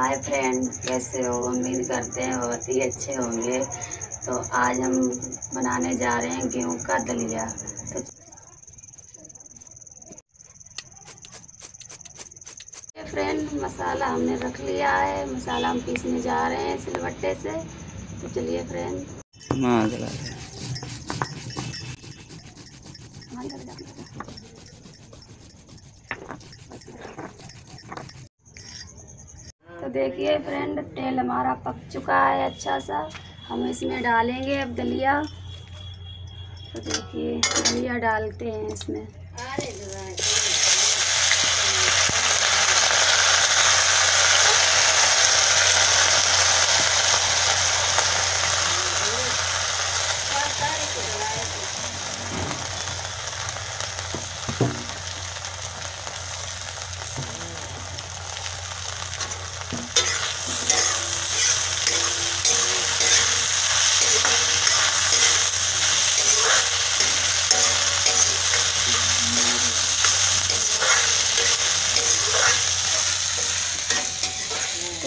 Hi friend कैसे हो? उम्मीद करते हैं बहुत ही अच्छे होंगे। तो आज हम बनाने जा रहे हैं गेहूँ का दलिया। तो फ्रेंड मसाला हमने रख लिया है। मसाला हम पीसने जा रहे हैं सिलबट्टे से। तो चलिए फ्रेंड। देखिए फ्रेंड तेल हमारा पक चुका है अच्छा सा। हम इसमें डालेंगे अब दलिया। तो देखिए, दलिया डालते हैं इसमें।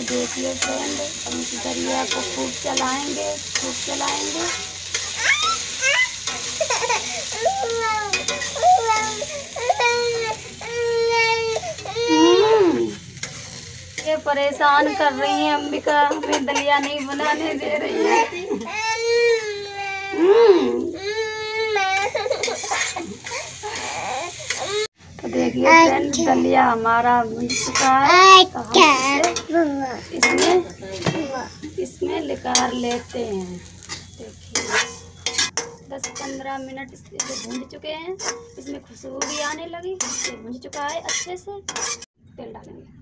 देखिए फ्रेंड हम इस दरिया को खूब चलाएँगे खूब चलाएँगे परेशान कर रही है अम्बिका हमें दलिया नहीं बनाने दे रही है हम्म, तो देखिए दलिया हमारा बन चुका है तो हम इसमें इसमें निकाल लेते हैं। देखिए दस पंद्रह मिनट इसे भून चुके हैं इसमें खुशबू भी आने लगी ये भून चुका है अच्छे से। तेल डालेंगे।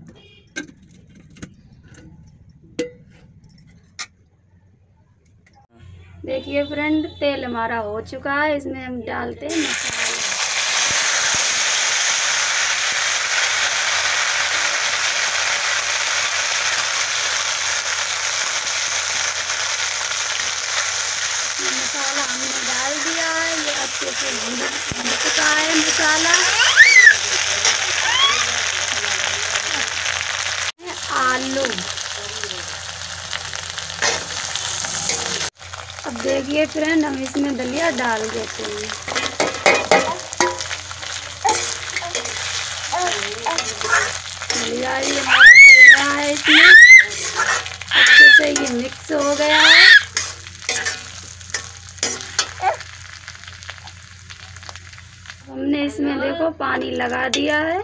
देखिए फ्रेंड तेल हमारा हो चुका है इसमें हम डालते हैं मसाला हमने डाल दिया है। ये अच्छे से भून चुका है मसाला? आलू। अब देखिए फ्रेंड हम इसमें दलिया डाल देते हैं। दलिया भी हमारा है इसमें। अच्छे से ये मिक्स हो गया है हमने इसमें देखो पानी लगा दिया है।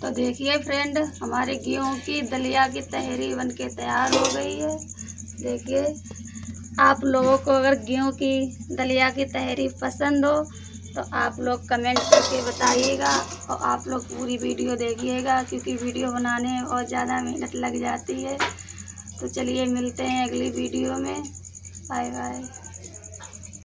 तो देखिए फ्रेंड हमारे गेहूँ की दलिया की तहरी बन के तैयार हो गई है। देखिए, आप लोगों को अगर गेहूँ की दलिया की तहरी पसंद हो तो आप लोग कमेंट करके बताइएगा और आप लोग पूरी वीडियो देखिएगा, क्योंकि वीडियो बनाने में बहुत ज़्यादा मेहनत लग जाती है। तो चलिए मिलते हैं अगली वीडियो में। Bye bye